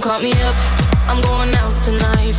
call me up. I'm going out tonight.